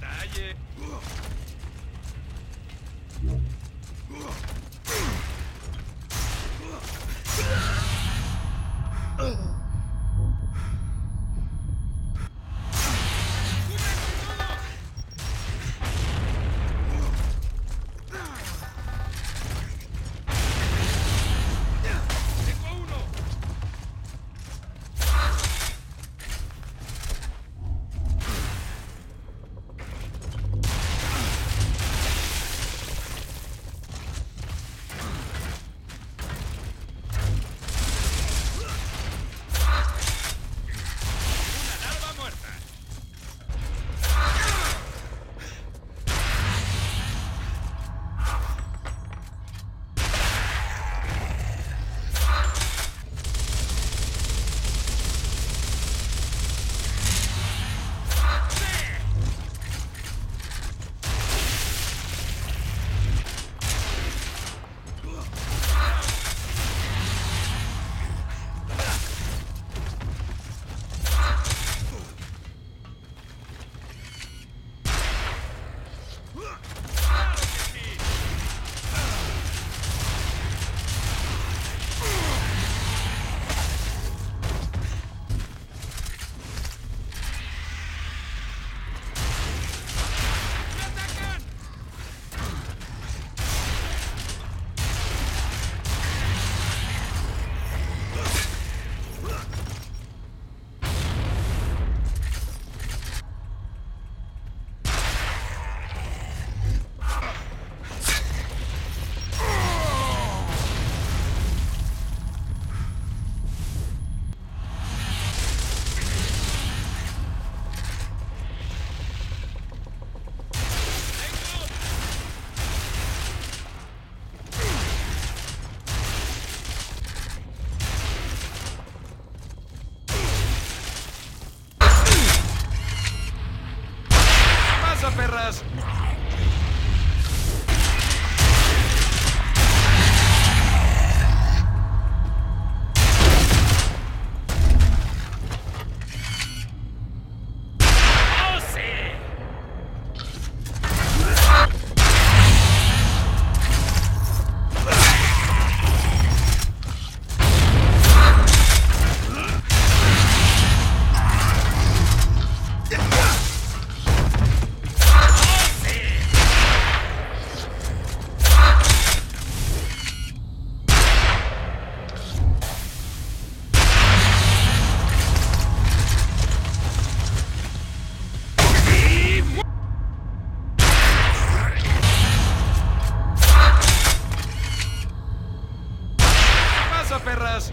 calle. ¿Qué pasa, perras? perras!